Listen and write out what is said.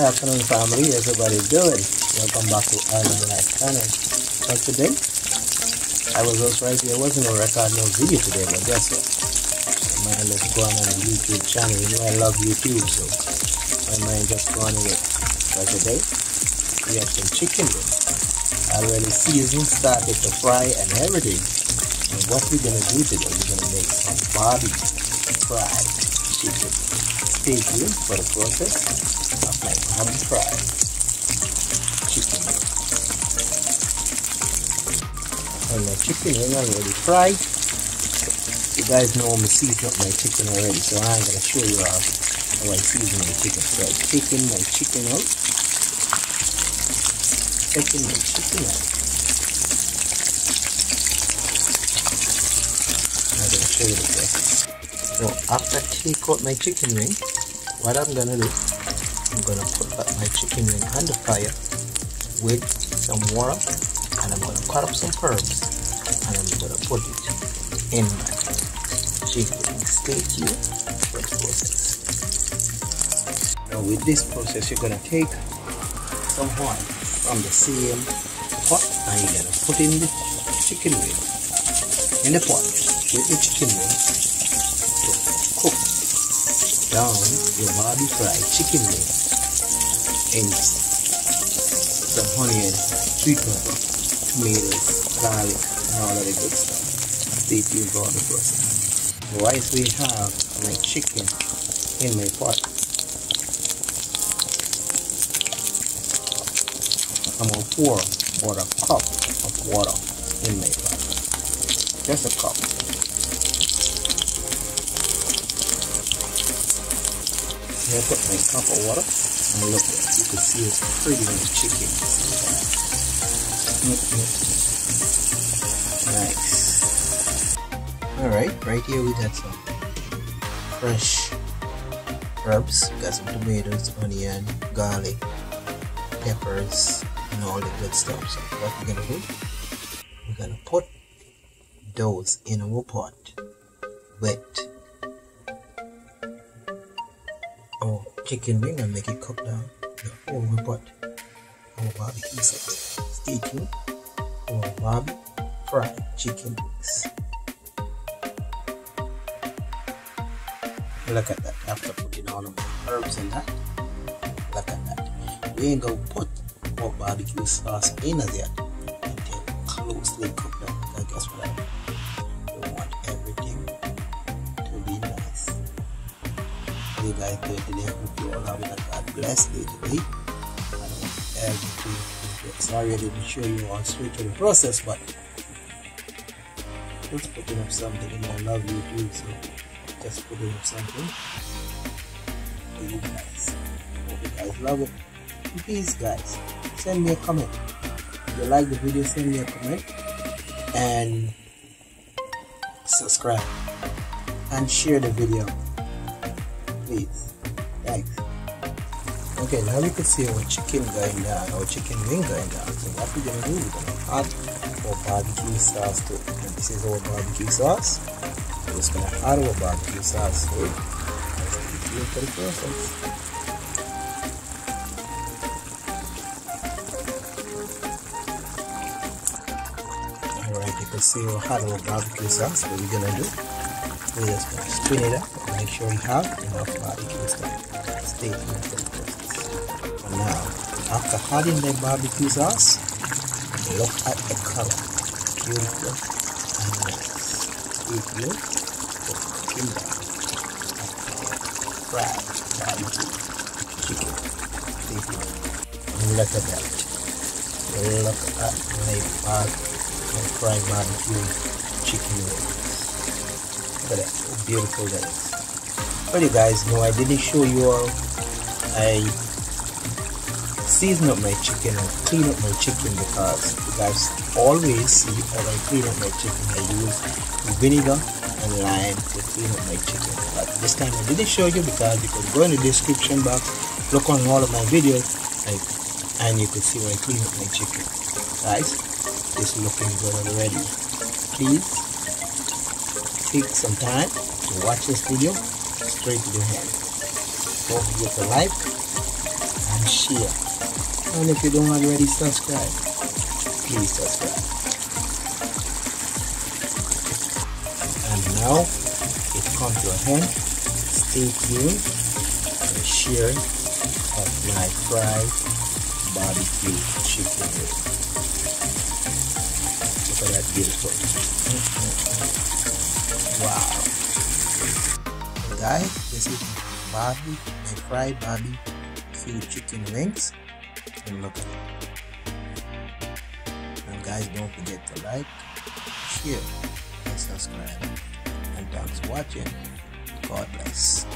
Good afternoon, family. Everybody doing? Welcome back to Island Life channel. So today, I was just right here. I wasn't gonna record no video today, but guess what? Man, let's go on the YouTube channel. You know I love YouTube, so my mind just going with it. So today, we have some chicken wings. Already seasoned, started to fry and everything. And what we're gonna do today, we're gonna make some barbecue fried chicken. Stay tuned for the process my barbecue fried chicken. And my chicken wing already fried. You guys know I'm seasoning up my chicken already, so I'm gonna show you how, how I season my chicken. So I'm taking my chicken out, taking my chicken out. I'm gonna show you the. So after I take out my chicken wing, what I'm gonna do, I'm gonna put my chicken wing on the fire with some water and I'm gonna cut up some herbs and I'm gonna put it in my chicken. Stay tuned for the process. Now with this process you're gonna take some oil from the same pot and you're gonna put in the chicken wing in the pot with the chicken wing to cook down barbie fried chicken wing in some onion, sweet pepper, tomatoes, garlic, and all of the good stuff. Stay tuned for the process. Whilst we have my chicken in my pot, I'm gonna pour about a cup of water in my pot. Just a cup. Here I put my cup of water and look. You can see it's pretty the chicken. Mm -mm. Nice. Alright, right here we got some fresh herbs. Got some tomatoes, onion, garlic, peppers, and all the good stuff. So what we're gonna do, we're gonna put those in our pot with chicken wing and make it cook down the whole pot our barbecue sauce. Stay tuned for fried chicken wings. Look at that after putting all of the herbs in that. Look at that. We ain't gonna put more barbecue sauce in as yet until closely cooked up. I guess what I It today. I hope you all have a God day today. I want everything uh, to sorry I didn't show you all straight to the process, but just putting up something and I love you too, so just putting up something for you guys. Hope you guys love it. Please guys, send me a comment. If you like the video, send me a comment and subscribe and share the video. Please. Thanks. Okay, now we can see our chicken going down, our chicken wing going down. So what we're gonna do, we're gonna add our barbecue sauce to it. And this is our barbecue sauce. We're just gonna add our barbecue sauce to it. Process. Alright, you can see we had our barbecue sauce. What we're gonna do, we're just gonna spin it up and make sure we have enough barbecue sauce. Stay tuned for the process. Now, after adding the barbecue sauce, look at the color. Beautiful and nice. For cooking. Fried barbecue chicken. Look at that. Look at my bag of fried barbecue chicken. At that. How beautiful that is. Well, you guys know I didn't show you all. I season up my chicken and clean up my chicken because you guys always see as I clean up my chicken I use vinegar and lime to clean up my chicken but this time I didn't show you because you can go in the description box look on all of my videos like, and you can see where I clean up my chicken guys it's looking good already please take some time to watch this video straight to the end don't forget to like and share. And if you don't already subscribe, please subscribe. And now it comes to an end. Stay tuned for the share of my fried barbecue chicken. Look at that beautiful. Wow. guys, this is Barbie, my fried barbecue chicken wings. And look. And guys, don't forget to like, share, and subscribe. And thanks for watching. God bless.